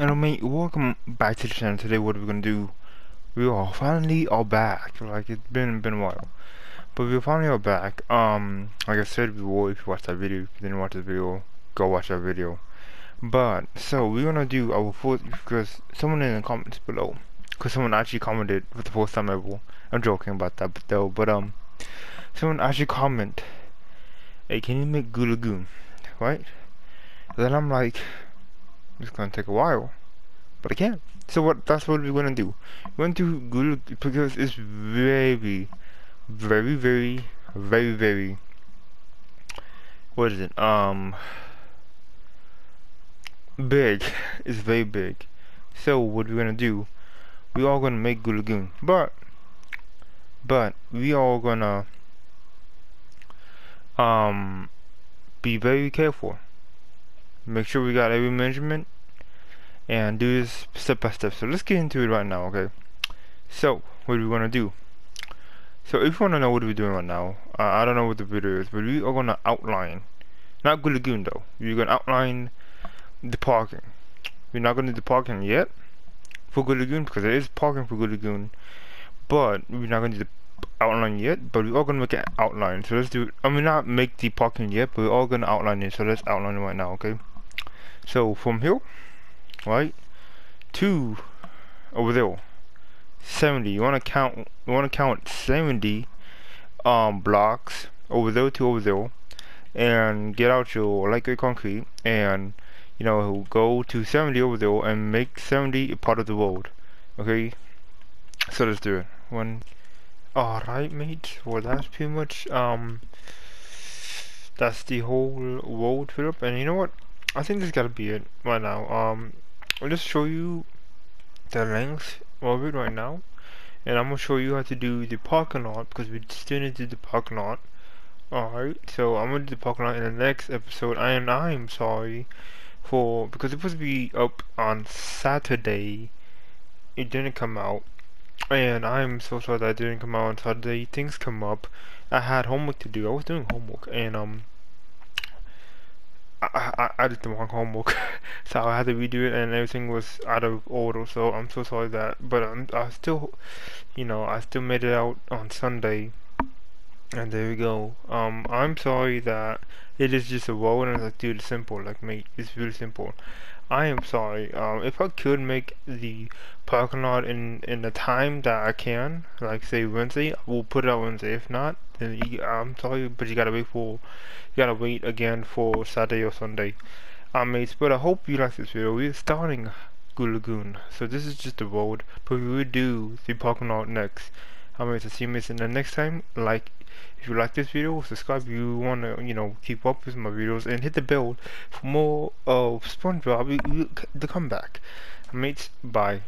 And mean, welcome back to the channel. Today, what we're gonna do? We are finally all back. Like it's been been a while, but we're finally all back. Um, like I said before, if you watched that video, if you didn't watch the video, go watch that video. But so we're gonna do our fourth because someone in the comments below, because someone actually commented for the first time ever. I'm joking about that, but though, but um, someone actually comment, "Hey, can you make Goo Lagoon?" Right? then I'm like, it's gonna take a while, but I can. So what? That's what we're gonna do. We're going to Google because it's very, very, very, very, very. What is it? Um, big. It's very big. So what we're gonna do? We are gonna make Goo Lagoon, but, but we are gonna um be very careful make sure we got every measurement and do this step by step. So let's get into it right now okay? So what do we want to do? So if you want to know what we're doing right now uh, I don't know what the video is but we are going to outline not Goo Lagoon though. We're to outline the parking. We're not going to do the parking yet for Goo Lagoon because there is parking for Goo Lagoon but we're not to do the outline yet, but we're all gonna make an outline. So let's do. I mean, not make the parking yet, but we're all gonna outline it. So let's outline it right now, okay? So from here, right, to over there, 70. You want to count. You want to count 70 um blocks over there to over there, and get out your light gray concrete and you know go to 70 over there and make 70 a part of the road. Okay. So let's do it. One. Alright, mate. Well, that's pretty much um. That's the whole road, Philip. And you know what? I think this gotta be it right now. Um, I'll just show you the length of it right now, and I'm gonna show you how to do the parking lot because we still need to do the parking lot. Alright, so I'm gonna do the parking lot in the next episode, and I'm sorry for because it was supposed to be up on Saturday. It didn't come out, and I'm so sorry that I didn't come out on Saturday. Things come up. I had homework to do. I was doing homework, and um I, I, I did the wrong homework, so I had to redo it, and everything was out of order. So I'm so sorry that, but I'm, I still, you know, I still made it out on Sunday, and there we go. Um, I'm sorry that it is just a roll, and I like, dude, it's simple. Like, mate, it's really simple. I am sorry. Um, if I could make the parking lot in in the time that I can, like say Wednesday, we'll put it out Wednesday. If not, then you, I'm sorry, but you gotta wait for you gotta wait again for Saturday or Sunday. Um, mates, but I hope you like this video. We're starting Goo Lagoon, so this is just the road, but we will do the parking lot next. I'm going to see you in the next time. Like if you like this video, subscribe if you want to, you know, keep up with my videos and hit the bell for more of SpongeBob, the comeback. Mates, bye.